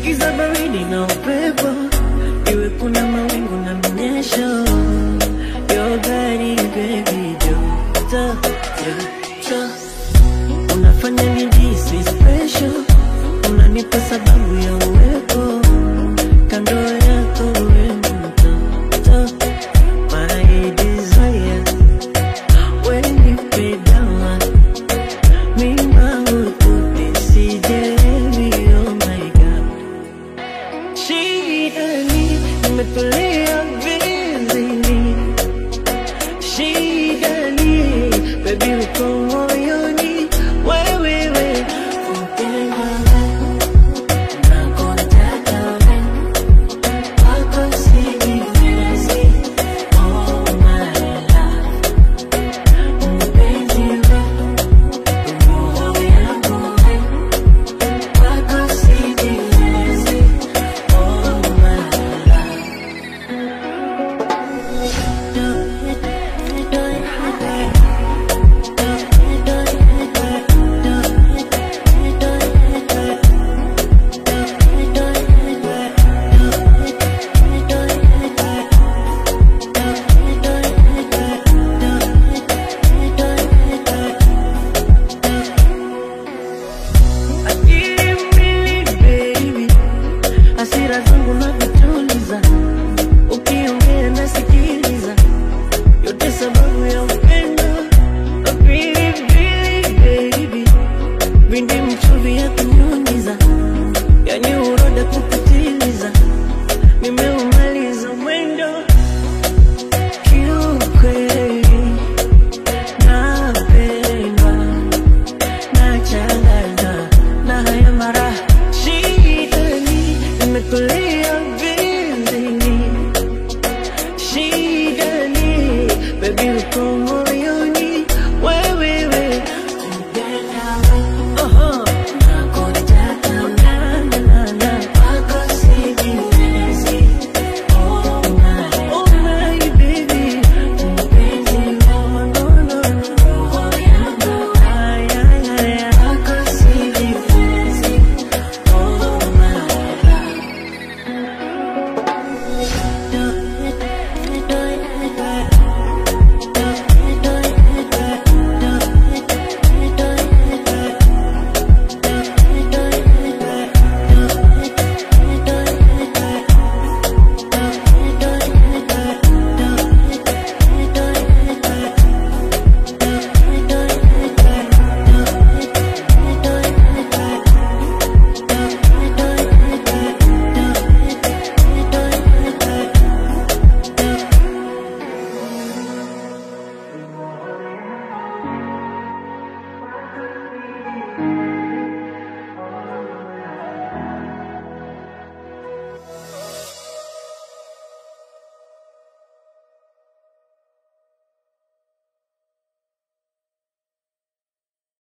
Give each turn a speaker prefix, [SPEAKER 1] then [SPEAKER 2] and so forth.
[SPEAKER 1] za baridi na upepo, iwe kuna mawingu na mnyesho. Your body unafanya nijisi special, unanipa sababu ya uwepo little Baby, let's go